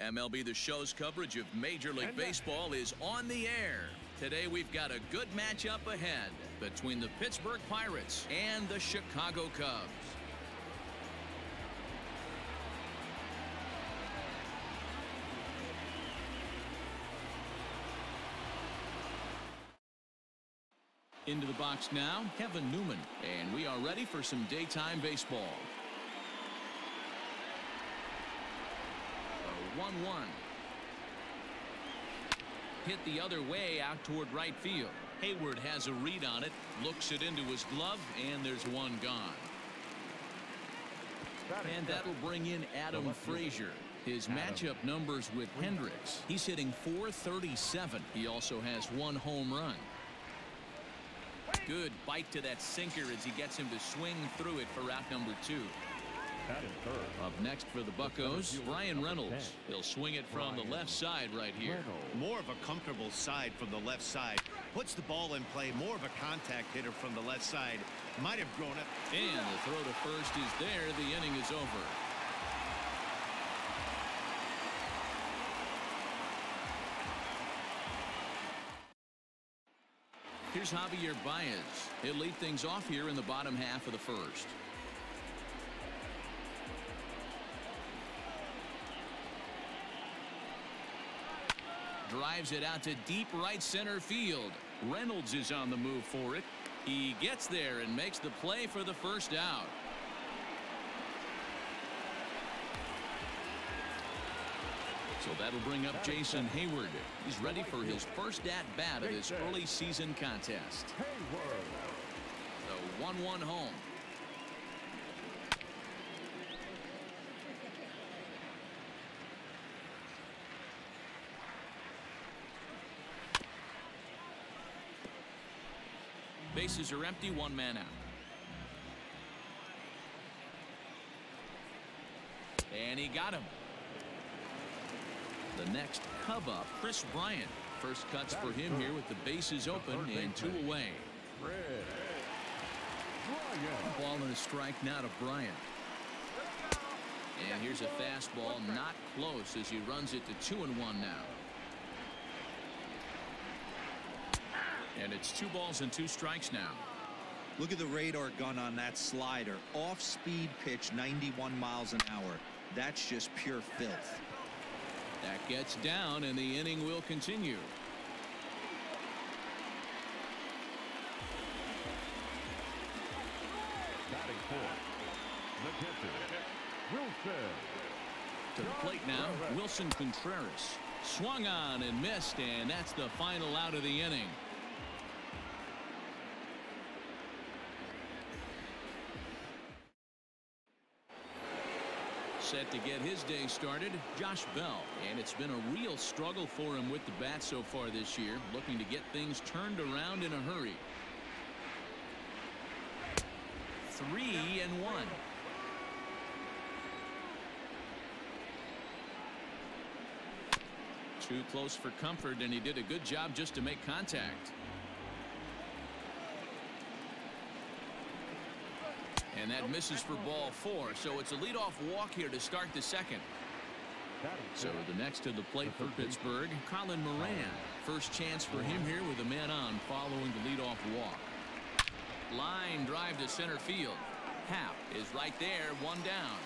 MLB The Show's coverage of Major League Baseball is on the air. Today we've got a good matchup ahead between the Pittsburgh Pirates and the Chicago Cubs. Into the box now, Kevin Newman, and we are ready for some daytime baseball. 1-1. Hit the other way out toward right field. Heyward has a read on it, looks it into his glove, and there's one gone. And that'll bring in Adam Frazier. His matchup numbers with Hendricks. He's hitting 437. He also has one home run. Good bite to that sinker as he gets him to swing through it for out number two. Up next for the Buckos, Bryan Reynolds. He'll swing it from the left side right here. More of a comfortable side from the left side. Puts the ball in play. More of a contact hitter from the left side. Might have grown up. And the throw to first is there. The inning is over. Here's Javier Baez. He'll lead things off here in the bottom half of the first. Drives it out to deep right center field. Reynolds is on the move for it. He gets there and makes the play for the first out. So that'll bring up Jason Heyward. He's ready for his first at-bat of this early season contest. The 1-1 home. Bases are empty, one man out. And he got him. The next Cub up, Kris Bryant. First cuts for him here with the bases open and two away. Ball and a strike now to Bryant. And here's a fastball not close as he runs it to two and one now. And it's two balls and two strikes now. Look at the radar gun on that slider. Off speed pitch 91 miles an hour. That's just pure filth. That gets down and the inning will continue. Batting fourth, the catcher, Willson. To the plate now, Willson Contreras. Swung on and missed, and that's the final out of the inning. Set to get his day started, Josh Bell. And it's been a real struggle for him with the bat so far this year, looking to get things turned around in a hurry. Three and one. Too close for comfort, and he did a good job just to make contact. And that misses for ball four. So it's a leadoff walk here to start the second. So the next to the plate for Pittsburgh, Colin Moran. First chance for him here with a man on following the leadoff walk. Line drive to center field. Happ is right there, one down.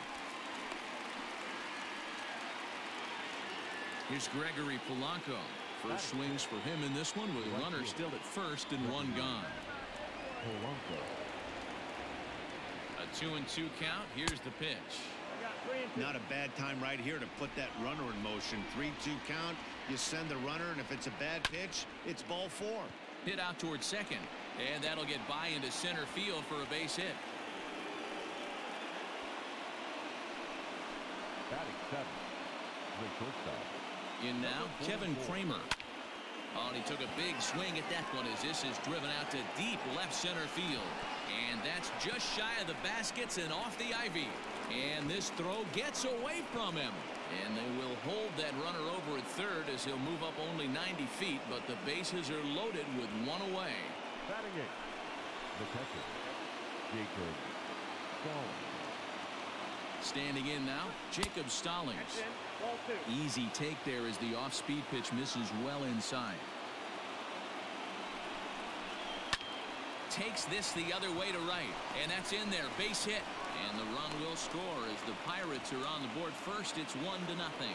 Here's Gregory Polanco. First swings for him in this one with a runner still at first and one gone. Polanco two and two count. Here's the pitch. Not a bad time right here to put that runner in motion. 3-2 count. You send the runner, and if it's a bad pitch, it's ball four. Hit out towards second. And that'll get by into center field for a base hit. Batting seven. The shortstop. In now, Kevin Kramer. Oh, and he took a big swing at that one as this is driven out to deep left center field. And that's just shy of the baskets and off the ivy. And this throw gets away from him. And they will hold that runner over at third as he'll move up only 90 feet, but the bases are loaded with one away. Batting eight, the catcher, Jacob Stallings. Standing in now, Jacob Stallings. Easy take there as the off-speed pitch misses well inside. Takes this the other way to right, and that's in there. Base hit. And the run will score as the Pirates are on the board first. It's one to nothing.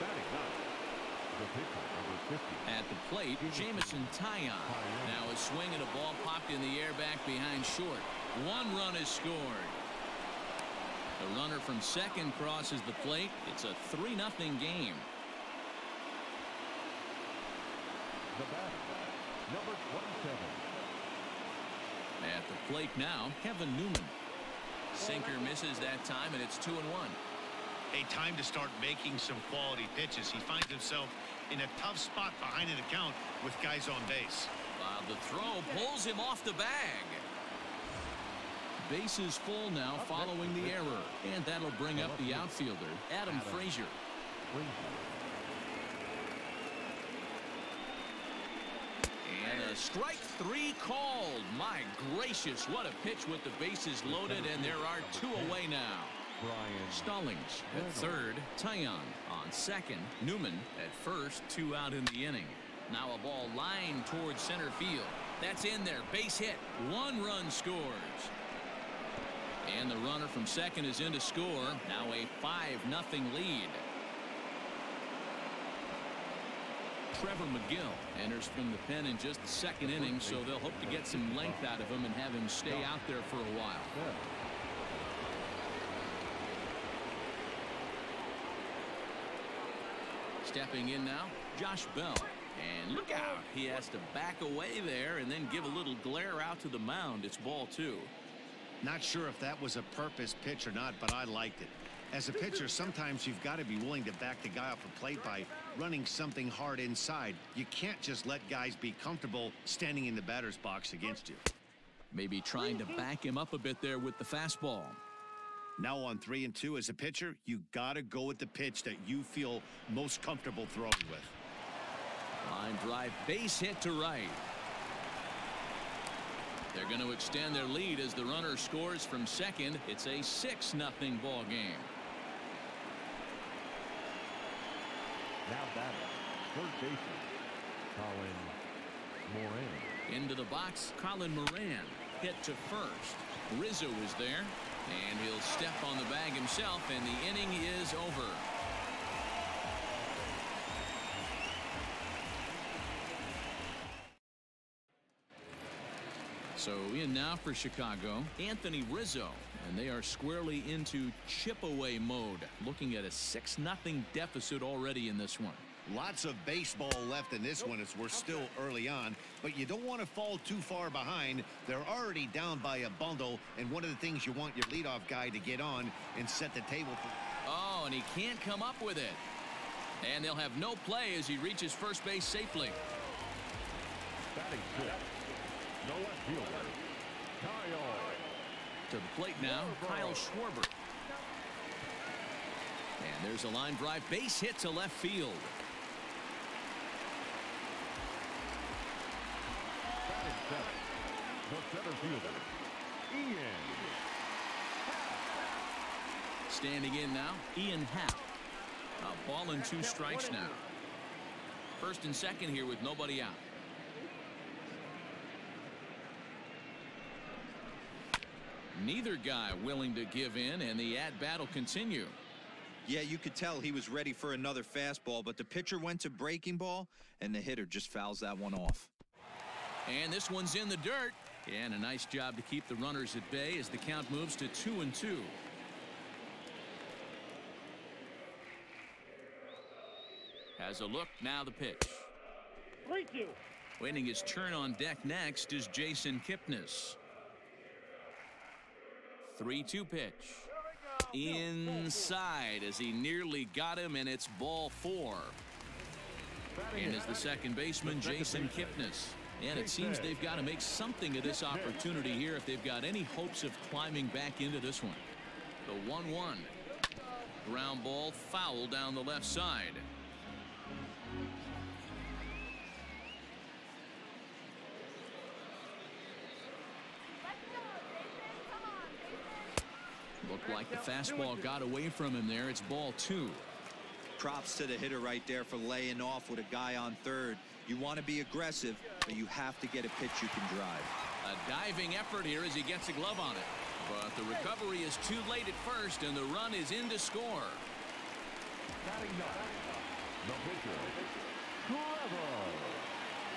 Batting ninth, the pitcher, number 50. At the plate, Jameson Taillon. Now a swing and a ball popped in the air back behind short. One run is scored. The runner from second crosses the plate. It's a 3 nothing game. The batter, number 27. At the plate now, Kevin Newman. Sinker misses that time, and it's 2 and 1. A time to start making some quality pitches. He finds himself in a tough spot behind an account with guys on base. While the throw pulls him off the bag. Base is full now following the error. And that'll bring up the outfielder, Adam Frazier. And a strike three called. My gracious, what a pitch with the bases loaded, and there are two away now. Brian Stallings at third, Taillon on second, Newman at first, two out in the inning. Now a ball lined towards center field. That's in there, base hit, one run scores. And the runner from second is in to score. Now a 5 nothing lead. Trevor Megill enters from the pen in just the second inning, so they'll hope to get some length out of him and have him stay out there for a while. Stepping in now, Josh Bell. And look out. He has to back away there and then give a little glare out to the mound. It's ball two. Not sure if that was a purpose pitch or not, but I liked it. As a pitcher, sometimes you've got to be willing to back the guy off the plate by running something hard inside. You can't just let guys be comfortable standing in the batter's box against you. Maybe trying to back him up a bit there with the fastball. Now on three and two as a pitcher, you got to go with the pitch that you feel most comfortable throwing with. Line drive base hit to right. They're going to extend their lead as the runner scores from second. It's a 6 nothing ball game. Now batting, third baseman, Colin Moran. Into the box, Colin Moran hit to first. Rizzo is there, and he'll step on the bag himself, and the inning is over. So in now for Chicago, Anthony Rizzo, and they are squarely into chip away mode, looking at a 6 nothing deficit already in this one. Lots of baseball left in this one as we're still early on, but you don't want to fall too far behind. They're already down by a bundle, and one of the things you want your leadoff guy to get on and set the table for. Oh, and he can't come up with it. And they'll have no play as he reaches first base safely. Batting fifth, no left fielder, Kyle. To the plate now, Kyle Schwarber. And there's a line drive base hit to left field. The center fielder, Ian. Standing in now, Ian Happ. A ball and two strikes now. First and second here with nobody out. Neither guy willing to give in, and the at-bat will continue. Yeah, you could tell he was ready for another fastball, but the pitcher went to breaking ball, and the hitter just fouls that one off. And this one's in the dirt. And a nice job to keep the runners at bay as the count moves to two and two. Has a look, now the pitch. 3 2. Waiting his turn on deck next is Jason Kipnis. 3-2 pitch. Inside as he nearly got him, and it's ball four. And is the second baseman, Jason Kipnis. And it seems they've got to make something of this opportunity here if they've got any hopes of climbing back into this one. The 1-1. Ground ball foul down the left side. Looked like the fastball got away from him there. It's ball two. Props to the hitter right there for laying off with a guy on third. You want to be aggressive, but you have to get a pitch you can drive. A diving effort here as he gets a glove on it. But the recovery is too late at first, and the run is in to score. The pitcher,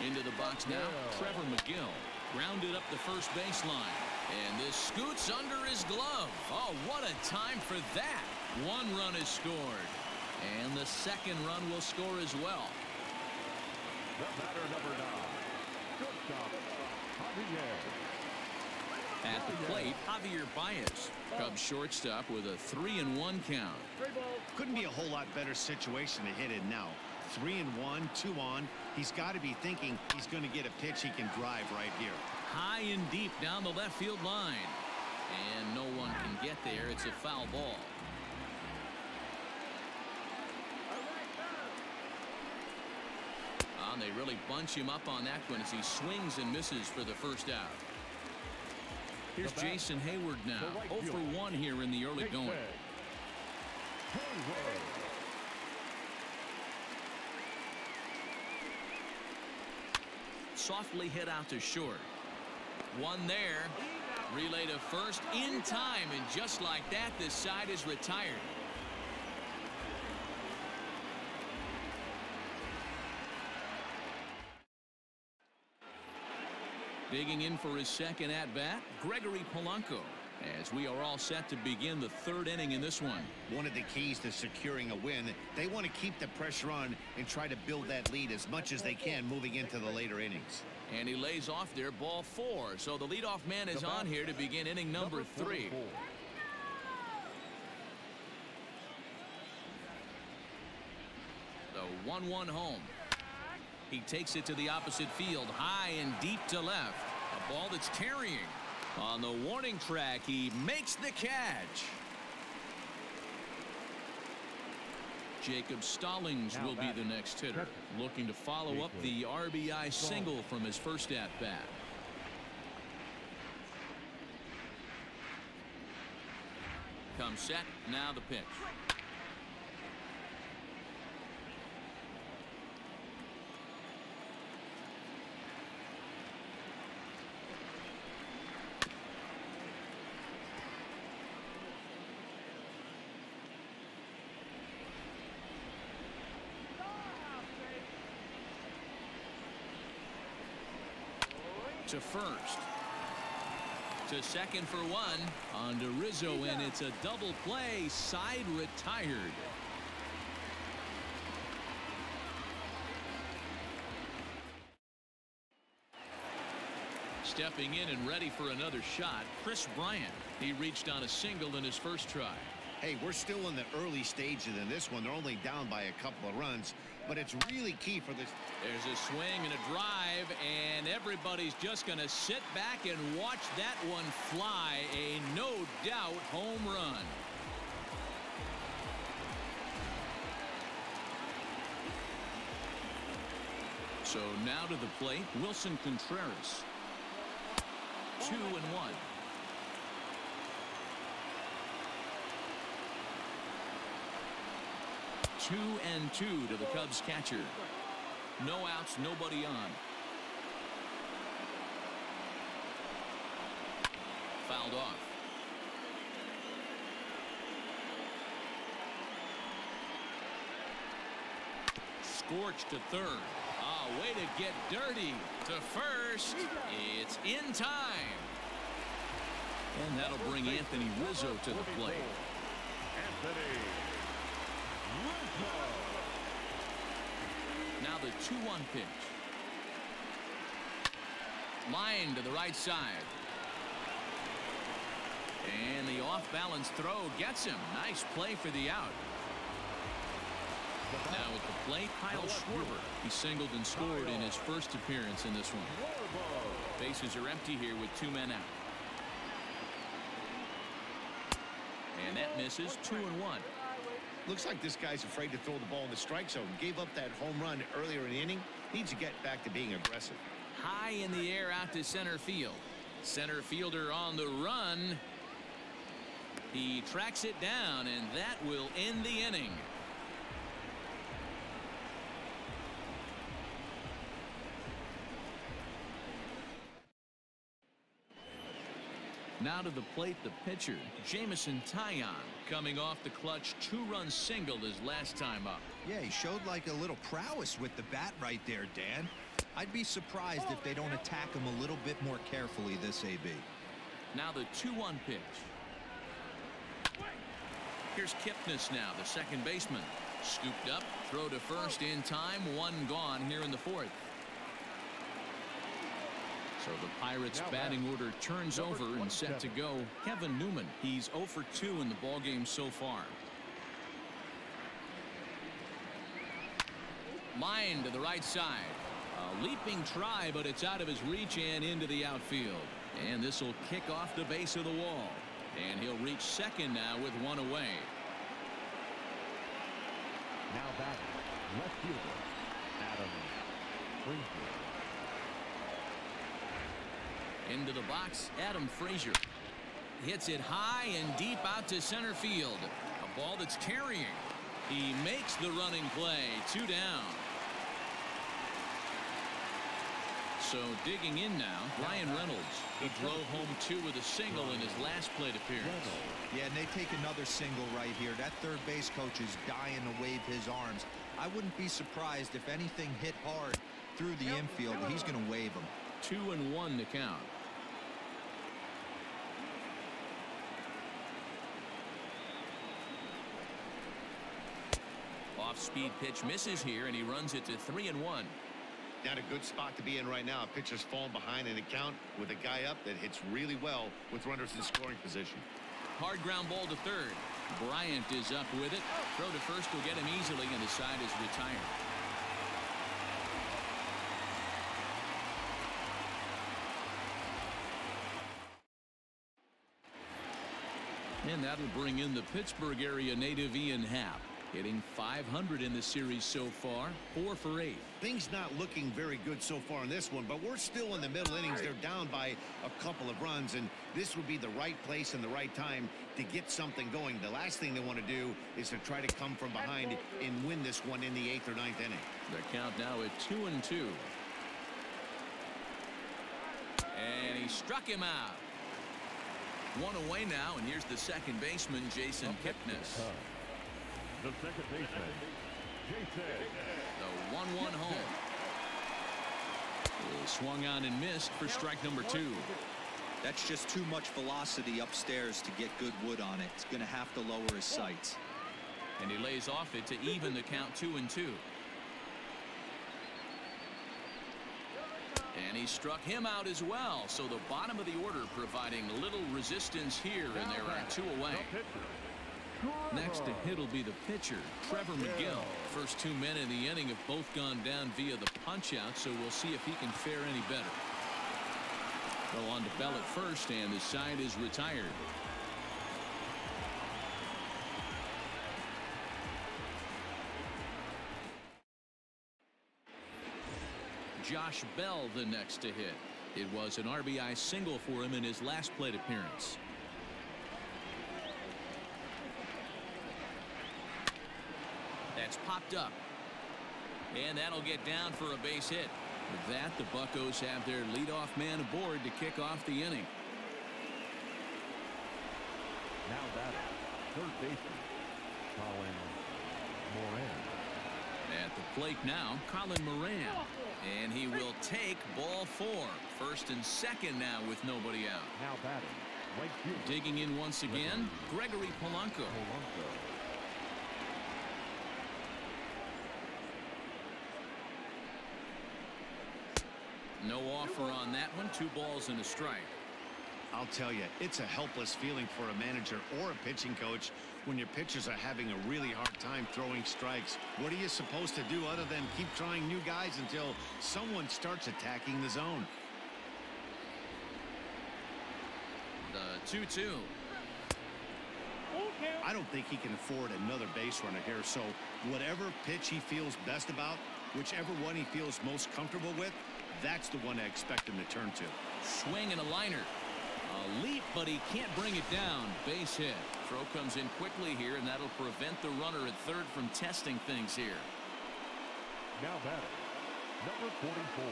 Into the box now, Trevor Megill. Grounded up the first baseline. And this scoots under his glove. Oh, what a time for that. One run is scored. And the second run will score as well. The batter number nine, shortstop, Javier. At the plate, Javier Baez. Cubs shortstop with a three and one count. Couldn't be a whole lot better situation to hit in now. Three and one, two on. He's got to be thinking he's going to get a pitch he can drive right here. High and deep down the left field line. And no one can get there. It's a foul ball. Oh, and they really bunch him up on that one as he swings and misses for the first out. Here's Jason Heyward now. The right 0 for 1 here in the early going. Softly hit out to short. One there. Relay to first in time. And just like that, this side is retired. Digging in for his second at bat, Gregory Polanco. As we are all set to begin the third inning in this one. One of the keys to securing a win, they want to keep the pressure on and try to build that lead as much as they can moving into the later innings. And he lays off there, ball four. So the leadoff man is on here to begin inning number three. The 1-1 home. He takes it to the opposite field, high and deep to left. A ball that's carrying. On the warning track, he makes the catch. Jacob Stallings will be the next hitter, looking to follow up the RBI single from his first at bat. Come set, now the pitch. To first. To second for one. On to Rizzo, and it's a double play. Side retired. Stepping in and ready for another shot, Kris Bryant. He reached on a single in his first try. Hey, we're still in the early stages in this one. They're only down by a couple of runs, but it's really key for this. There's a swing and a drive, and everybody's just going to sit back and watch that one fly. A no doubt home run. So now to the plate, Willson Contreras. Two and one. Two and two to the Cubs catcher. No outs, nobody on. Fouled off. Scorched to third. Ah, way to get dirty to first. It's in time. And that'll bring Anthony Rizzo to the plate. Anthony. Now the 2-1 pitch. Line to the right side. And the off-balance throw gets him. Nice play for the out. Now at the plate, Kyle Schwarber. He singled and scored in his first appearance in this one. Bases are empty here with two men out. And that misses two and one. Looks like this guy's afraid to throw the ball in the strike zone. Gave up that home run earlier in the inning. Needs to get back to being aggressive. High in the air out to center field. Center fielder on the run. He tracks it down, and that will end the inning. Now to the plate, the pitcher, Jameson Taillon, coming off the clutch two-run single his last time up. Yeah, he showed like a little prowess with the bat right there, Dan. I'd be surprised if they don't attack him a little bit more carefully this AB. Now the 2-1 pitch. Here's Kipnis now, the second baseman. Scooped up, throw to first in time, one gone here in the fourth. So the Pirates batting order turns over and set to go. Kevin Newman, he's 0 for 2 in the ballgame so far. Line to the right side. A leaping try, but it's out of his reach and into the outfield. And this will kick off the base of the wall. And he'll reach second now with one away. Now back, left fielder, Adam Frazier. Into the box, Adam Frazier. Hits it high and deep out to center field. A ball that's carrying. He makes the running play. Two down. So digging in now, Ryan Reynolds. He drove home two with a single in his last plate appearance. Yeah, and they take another single right here. That third base coach is dying to wave his arms. I wouldn't be surprised if anything hit hard through the infield. He's going to wave them. Two and one to count. Off-speed pitch misses here, and he runs it to three and one. Not a good spot to be in right now. A pitcher's falling behind in an account with a guy up that hits really well with runners in scoring position. Hard ground ball to third. Bryant is up with it. Throw to first will get him easily, and the side is retired. And that'll bring in the Pittsburgh area native Ian Happ. Hitting 500 in the series so far, four for eight. Things not looking very good so far in this one, but we're still in the middle innings. They're down by a couple of runs, and this would be the right place and the right time to get something going. The last thing they want to do is to try to come from behind and win this one in the eighth or ninth inning. The count now at two and two. And he struck him out. One away now, and here's the second baseman, Jason Kipnis. Uh-huh. The second baseman, Jason. The 1-1 home. Swung on and missed for strike number two. That's just too much velocity upstairs to get good wood on it. It's going to have to lower his sights. And he lays off it to even the count two and two. And he struck him out as well. So the bottom of the order providing little resistance here, and there are two away. Next to hit will be the pitcher, Trevor Megill. First two men in the inning have both gone down via the punchout, so we'll see if he can fare any better. Go on to Bell at first, and the side is retired. Josh Bell the next to hit. It was an RBI single for him in his last plate appearance. That's popped up. And that'll get down for a base hit. With that, the Buckos have their leadoff man aboard to kick off the inning. Now batting, third baseman, Colin Moran. At the plate now, Colin Moran. And he will take ball four. First and second now with nobody out. Now batting, right. Digging in once again, Gregory Polanco. Polanco. No offer on that one. Two balls and a strike. I'll tell you, it's a helpless feeling for a manager or a pitching coach when your pitchers are having a really hard time throwing strikes. What are you supposed to do other than keep trying new guys until someone starts attacking the zone? The 2-2. I don't think he can afford another base runner here, so whatever pitch he feels best about, whichever one he feels most comfortable with, that's the one I expect him to turn to. Swing and a liner. A leap, but he can't bring it down. Base hit. Throw comes in quickly here, and that'll prevent the runner at third from testing things here. Now batting, number 44.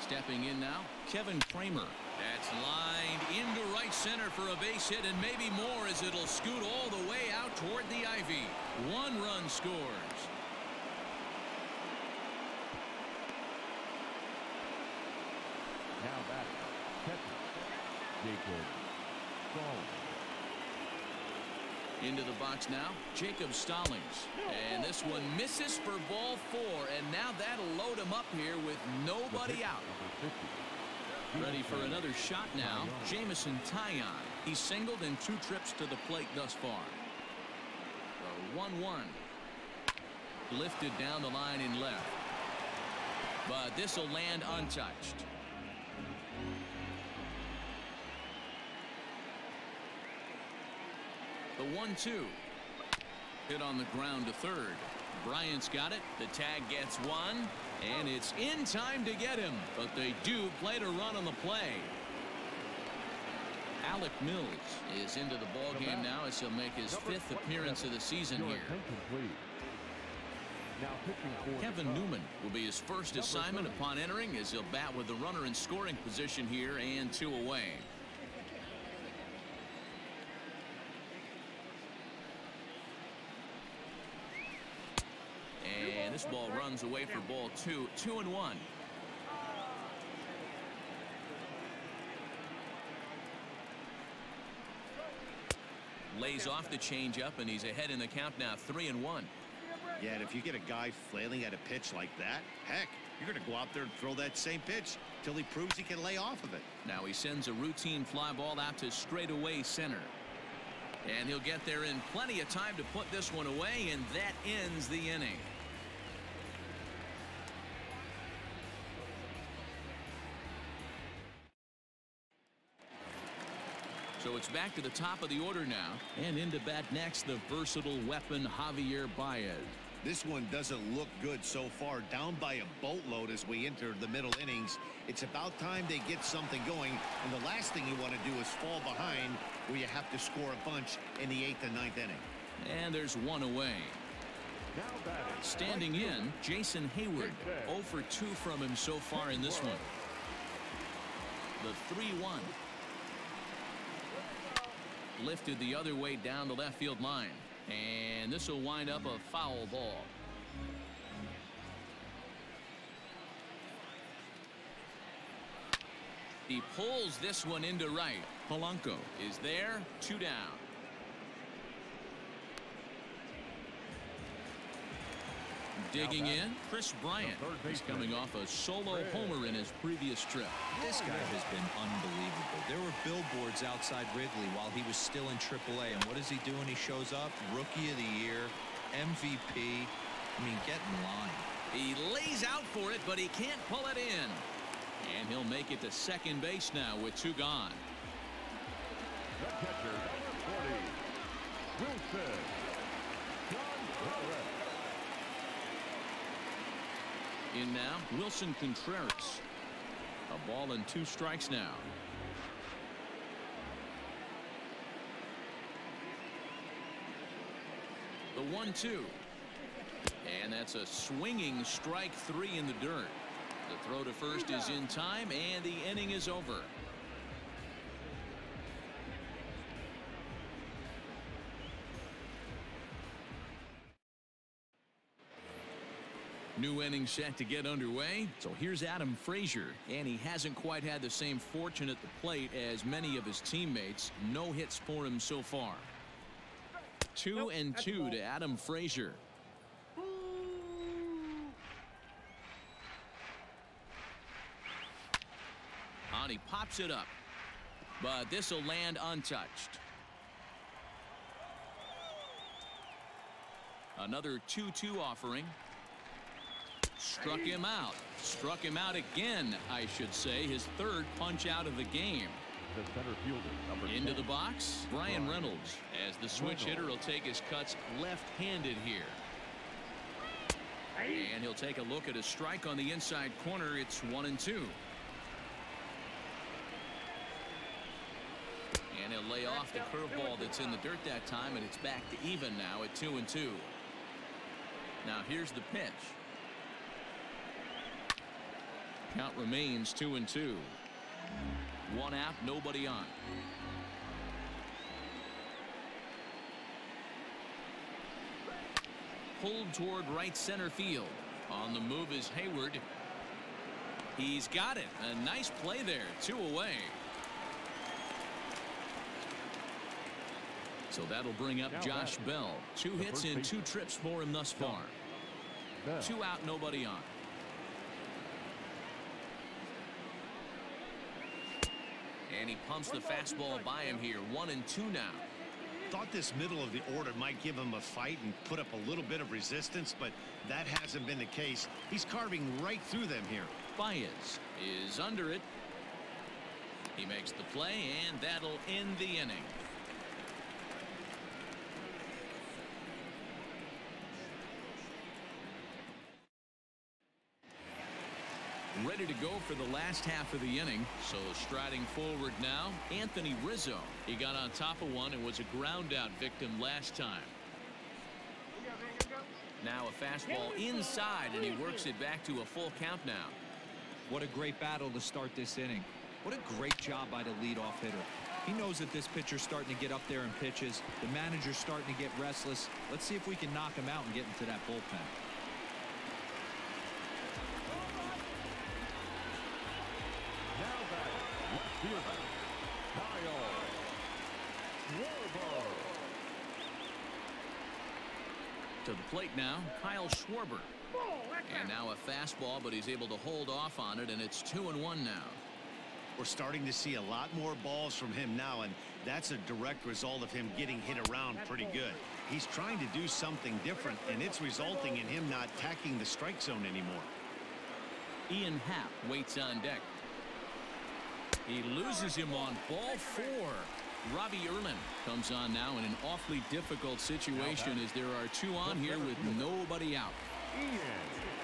Stepping in now, Kevin Kramer. That's lined into right center for a base hit and maybe more as it'll scoot all the way out toward the ivy. One run scores. Now batting, catcher, Jacob. Into the box now, Jacob Stallings. And this one misses for ball four, and now that'll load him up here with nobody out. Ready for another shot now, Jameson Taillon. He's singled in two trips to the plate thus far. The 1-1. Lifted down the line in left. But this will land untouched. The 1-2. Hit on the ground to third. Bryant's got it. The tag gets one. And it's in time to get him. But they do play to run on the play. Alec Mills is into the ball game now as he'll make his fifth appearance of the season here. attention, please. Now pitching for the Kevin Newman will be his first assignment upon entering as he'll bat with the runner in scoring position here and two away. Ball runs away for ball two, two and one. Lays off the changeup and he's ahead in the count now three and one. Yeah, and if you get a guy flailing at a pitch like that, heck, you're going to go out there and throw that same pitch till he proves he can lay off of it. Now he sends a routine fly ball out to straightaway center. And he'll get there in plenty of time to put this one away, and that ends the inning. So it's back to the top of the order now. And into bat next, the versatile weapon Javier Baez. This one doesn't look good so far. Down by a boatload as we enter the middle innings. It's about time they get something going. And the last thing you want to do is fall behind where you have to score a bunch in the eighth and ninth inning. And there's one away. Standing in, Jason Heyward. 0 for 2 from him so far in this one. The 3 1. Lifted the other way down the left field line. And this will wind up a foul ball. He pulls this one into right. Polanco is there, two down. Digging in, Kris Bryant. He's coming off a solo homer in his previous trip. This guy has been unbelievable. There were billboards outside Wrigley while he was still in AAA. And what does he do when He shows up, Rookie of the Year, MVP. I mean, get in line. He lays out for it, but he can't pull it in. And he'll make it to second base now with two gone. The catcher, number 40, Willson Contreras. In now, Willson Contreras. A ball and two strikes now. The one two. And that's a swinging strike three in the dirt. The throw to first is in time and the inning is over. New inning set to get underway. So here's Adam Frazier, and he hasn't quite had the same fortune at the plate as many of his teammates. No hits for him so far. Two Nope, and two to Adam Frazier. On he pops it up. But this will land untouched. Another 2-2 offering. Struck him out. Struck him out again, I should say. His third punch out of the game. The center fielder, Into 10, the box, Bryan Reynolds. As the switch hitter will take his cuts left-handed here. And he'll take a look at a strike on the inside corner. It's one and two. And he'll lay off the curveball that's in the dirt that time, and it's back to even now at two and two. Now here's the pitch. Count remains two and two. One out, nobody on. Pulled toward right center field. On the move is Heyward. He's got it. A nice play there. Two away. So that'll bring up Josh Bell. Two hits in two trips for him thus far. Two out, nobody on. And he pumps the fastball by him here. One and two now. Thought this middle of the order might give him a fight and put up a little bit of resistance, but that hasn't been the case. He's carving right through them here. Baez is under it. He makes the play, and that'll end the inning. Ready to go for the last half of the inning. So striding forward now, Anthony Rizzo. He got on top of one and was a ground out victim last time. Now a fastball inside and he works it back to a full count now. What a great battle to start this inning. What a great job by the leadoff hitter. He knows that this pitcher's starting to get up there in pitches. The manager's starting to get restless. Let's see if we can knock him out and get into that bullpen. To the plate now, Kyle Schwarber. And now a fastball, but he's able to hold off on it, and it's two and one now. We're starting to see a lot more balls from him now, and that's a direct result of him getting hit around pretty good. He's trying to do something different, and it's resulting in him not tacking the strike zone anymore. Ian Happ waits on deck. He loses him on ball four. Robbie Erlin comes on now in an awfully difficult situation as there are two on here with nobody out.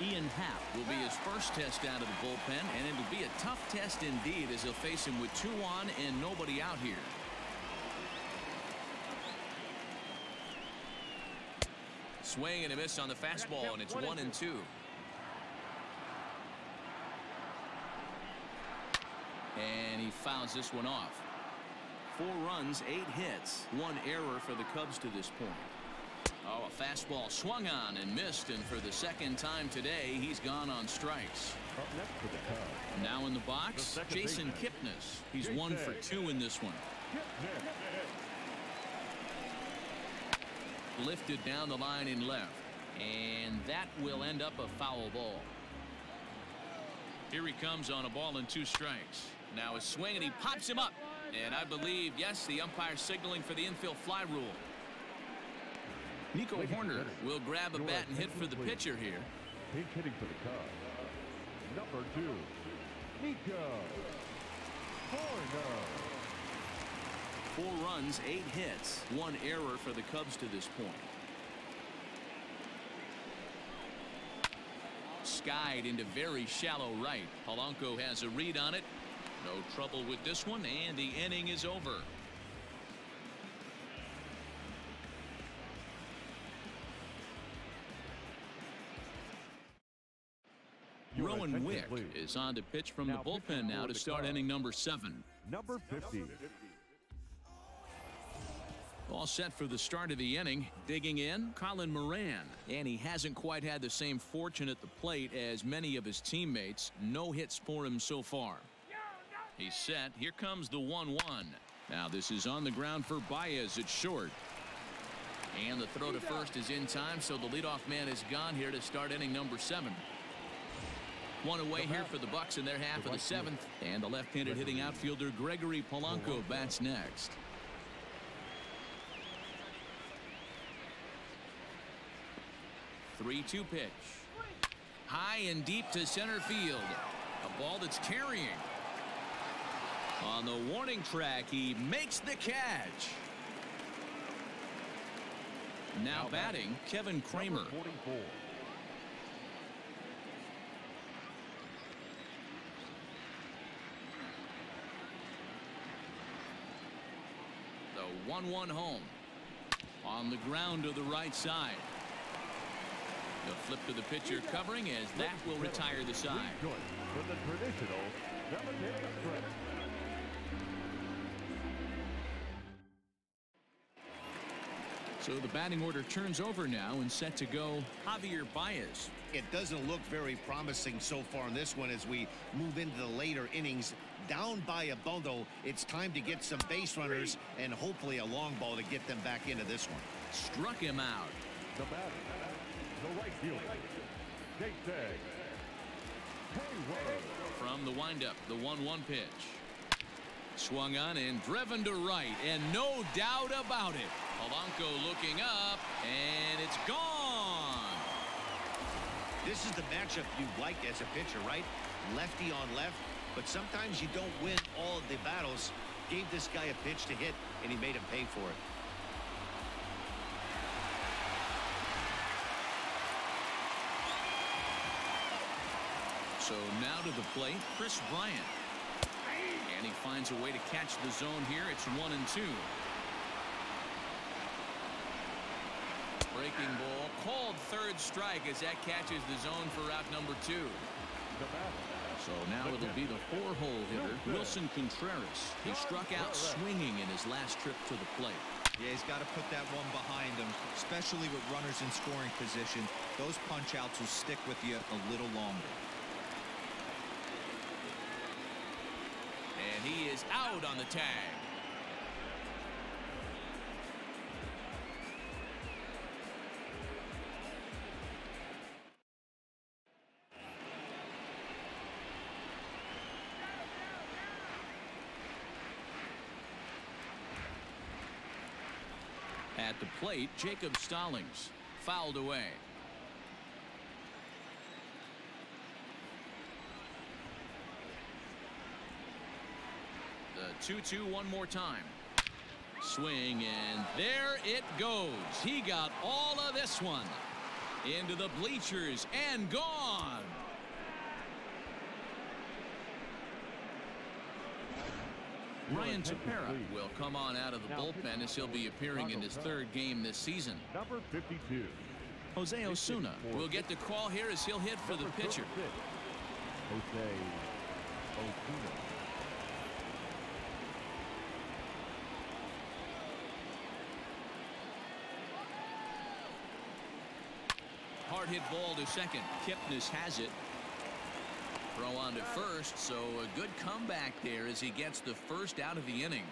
Ian Happ will be his first test out of the bullpen, and it'll be a tough test indeed as he'll face him with two on and nobody out here. Swing and a miss on the fastball, and it's one and two. And he fouls this one off. Four runs, eight hits, one error for the Cubs to this point. Oh, a fastball swung on and missed, and for the second time today, he's gone on strikes. Now in the box, Jason Kipnis. He's one for two in this one. Lifted down the line in left, and that will end up a foul ball. Here he comes on a ball and two strikes. Now a swing, and he pops him up. And I believe, yes, the umpire signaling for the infield fly rule. Nico Hoerner will grab a bat and hit for the pitcher here. Pinch hitting for the Cubs. Number two, Nico Hoerner. Four runs, eight hits, one error for the Cubs to this point. Skied into very shallow right. Polanco has a read on it. No trouble with this one, and the inning is over. Rowan Wick is on to pitch from the bullpen now to start inning number seven. Number 50. All set for the start of the inning. Digging in, Colin Moran. And he hasn't quite had the same fortune at the plate as many of his teammates. No hits for him so far. He's set. Here comes the 1 1. Now this is on the ground for Baez It's short. And the throw to first is in time, so the leadoff man is gone here to start inning number seven. One away here for the Bucs in their half of the seventh. And the left-handed hitting outfielder Gregory Polanco bats next. Three-two pitch. High and deep to center field. A ball that's carrying. On the warning track, he makes the catch. Now batting, Kevin Kramer. The 1-1 home. On the ground to the right side. The flip to the pitcher covering as that will retire the side. Good for the traditional So the batting order turns over now and set to go Javier Baez. It doesn't look very promising so far in this one as we move into the later innings. Down by a bundle, it's time to get some base runners and hopefully a long ball to get them back into this one. Struck him out. The batter, the right fielder, Jake Tag. Heyward. From the windup, the 1-1 pitch. Swung on and driven to right, and no doubt about it. Polanco looking up, and it's gone. This is the matchup you like as a pitcher, right? Lefty on left, but sometimes you don't win all of the battles. Gave this guy a pitch to hit, and he made him pay for it. So now to the plate, Kris Bryant. And he finds a way to catch the zone here. It's one and two. Breaking ball called third strike as that catches the zone for out number two. So now it'll be the four-hole hitter, Willson Contreras. He struck out swinging in his last trip to the plate. Yeah, he's got to put that one behind him, especially with runners in scoring position. Those punch outs will stick with you a little longer. And he is out on the tag. The plate, Jacob Stallings fouled away. The 2-2 one more time. Swing and there it goes. He got all of this one. Into the bleachers and gone. Ryan Tepera will come on out of the bullpen as he'll be appearing in his third game this season. number 52. Jose Osuna will get the call here as he'll hit for the pitcher. Jose Osuna. Hard hit ball to second. Kipnis has it. Throw on to first, so a good comeback there as he gets the first out of the inning.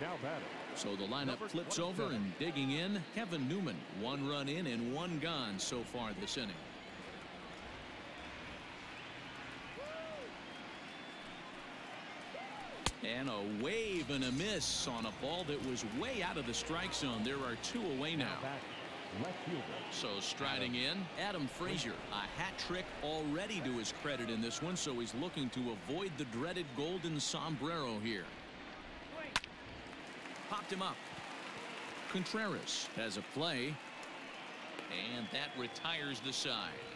Now batting, So the lineup Number flips over and digging in, Kevin Newman. One run in and one gone so far this inning. And a wave and a miss on a ball that was way out of the strike zone. There are two away now. fielder, So striding in, Adam Frazier. A hat trick already to his credit in this one, so he's looking to avoid the dreaded golden sombrero here. Popped him up. Contreras has a play. And that retires the side.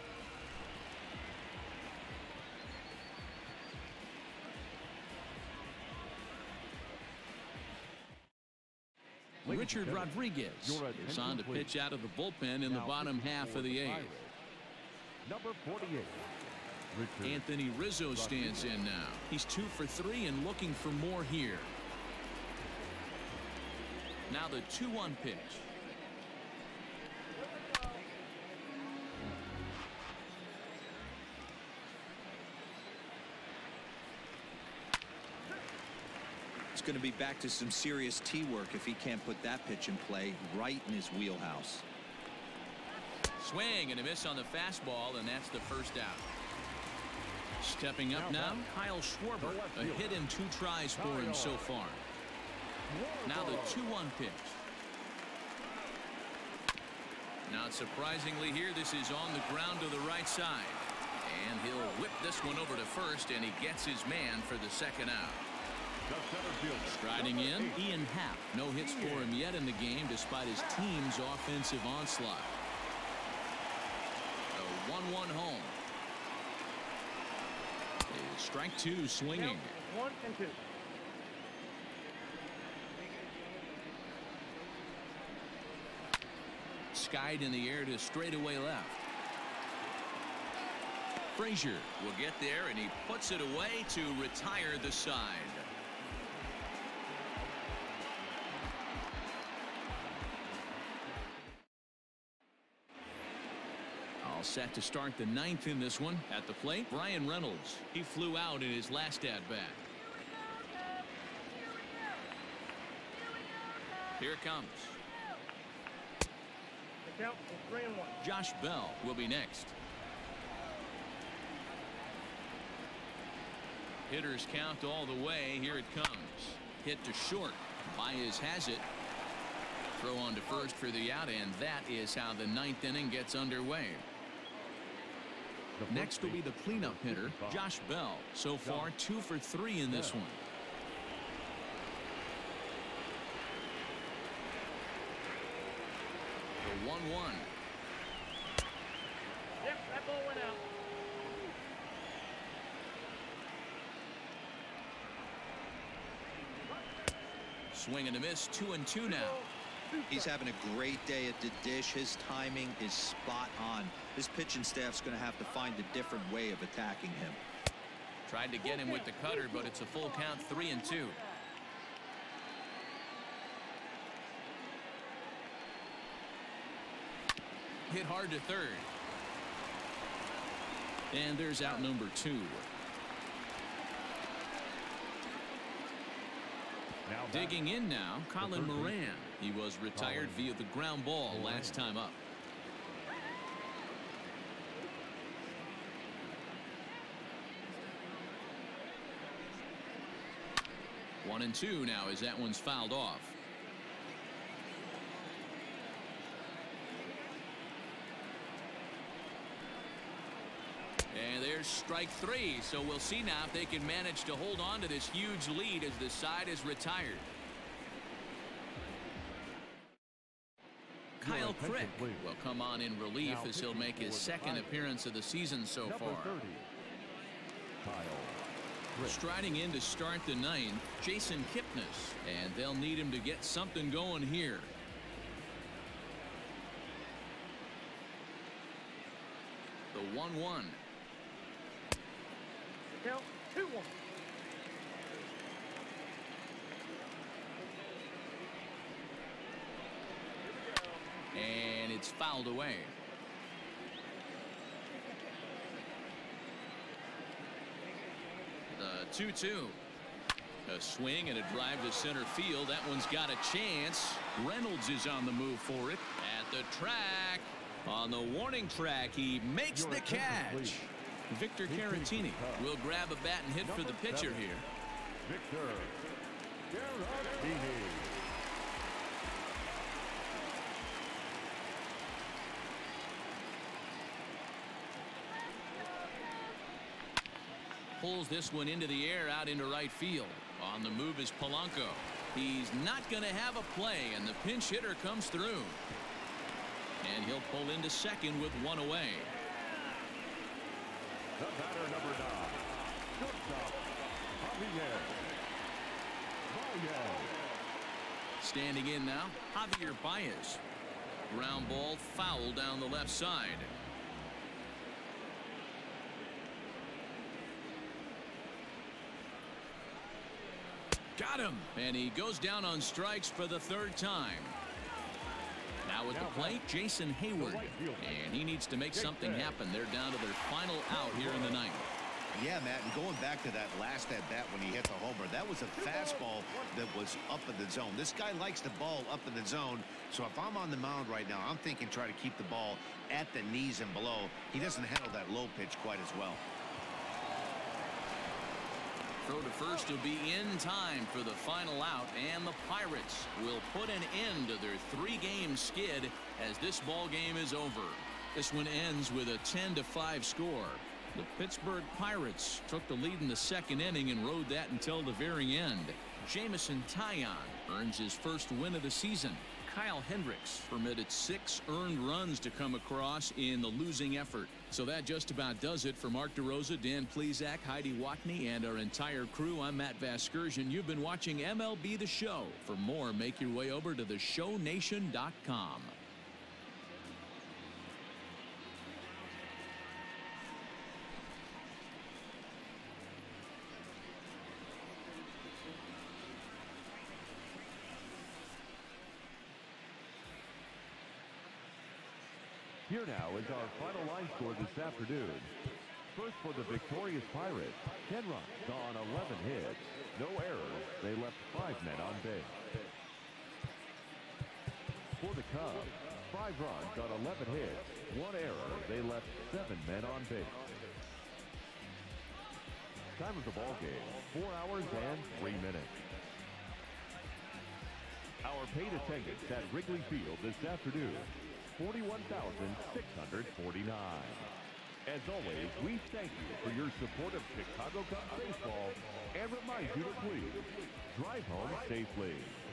Richard Rodriguez is on to pitch out of the bullpen in the bottom half of the eighth. Number 48. Richard Anthony Rizzo stands in now. He's two for three and looking for more here. Now the 2-1 pitch. Going to be back to some serious tee work if he can't put that pitch in play right in his wheelhouse. Swing and a miss on the fastball, and that's the first out. Stepping up Now now, Kyle Schwarber. A hit in two tries for him so far. Now the 2-1 pitch. Not surprisingly here, this is on the ground to the right side. And he'll whip this one over to first, and he gets his man for the second out. The center fielder. Striding in, Ian Happ. No hits for him yet in the game despite his team's offensive onslaught. A 1-1 home. Strike two swinging. One and two. skied in the air to straightaway left. Frazier will get there and he puts it away to retire the side. Set to start the ninth in this one. At the plate, Bryan Reynolds. He flew out in his last at bat. Here it comes. Josh Bell will be next. Hitters count all the way. Here it comes. Hit to short. Baez has it. Throw on to first for the out, and that is how the ninth inning gets underway. Next will be the cleanup hitter, Josh Bell. So far, two for three in this one. The 1 1. Yep, that ball went out. Swing and a miss, two and two now. He's having a great day at the dish. His timing is spot on. His pitching staff's going to have to find a different way of attacking him. Tried to get him with the cutter, but it's a full count, three and two. Hit hard to third. And there's out number two. Now. Digging in now, Colin Moran. He was retired via the ground ball last time up. One and two now as that one's fouled off. And there's strike three. So we'll see now if they can manage to hold on to this huge lead as the side is retired. Kyle Crick will come on in relief now as he'll make his second appearance of the season so far. 30, Striding in to start the ninth, Jason Kipnis, and they'll need him to get something going here. The 1-1. Count 2-1. And it's fouled away. The 2 2. A swing and a drive to center field. That one's got a chance. Reynolds is on the move for it. At the track. On the warning track, he makes Your the catch. please. Victor Caratini will grab a bat and hit for the pitcher seven. here. Victor Caratini. Pulls this one into the air out into right field. On the move is Polanco. He's not going to have a play, and the pinch hitter comes through. And he'll pull into second with one away. The batter number nine. Shortstop, Javier. Baez. Standing in now, Javier Baez. Ground ball foul down the left side. Got him. And he goes down on strikes for the third time. Now at the plate, Jason Heyward. And he needs to make something happen. They're down to their final out here in the ninth. Yeah, Matt, and going back to that last at bat when he hit the homer, that was a fastball that was up in the zone. This guy likes the ball up in the zone, so if I'm on the mound right now, I'm thinking try to keep the ball at the knees and below. He doesn't handle that low pitch quite as well. Throw to first will be in time for the final out, and the Pirates will put an end to their three-game skid as this ball game is over. This one ends with a 10 to 5 score. The Pittsburgh Pirates took the lead in the second inning and rode that until the very end. Jameson Taillon earns his first win of the season. Kyle Hendricks permitted six earned runs to come across in the losing effort. So that just about does it for Mark DeRosa, Dan Plesac, Heidi Watney, and our entire crew. I'm Matt Vasgersian. You've been watching MLB The Show. For more, make your way over to theshownation.com. Here now is our final line score this afternoon. First for the victorious Pirates, 10 runs on 11 hits. No errors. They left five men on base. For the Cubs, five runs on 11 hits. One error. They left seven men on base. Time of the ball game, four hours and three minutes. Our paid attendance at Wrigley Field this afternoon, 41,649. As always, we thank you for your support of Chicago Cubs baseball and remind you to please drive home safely.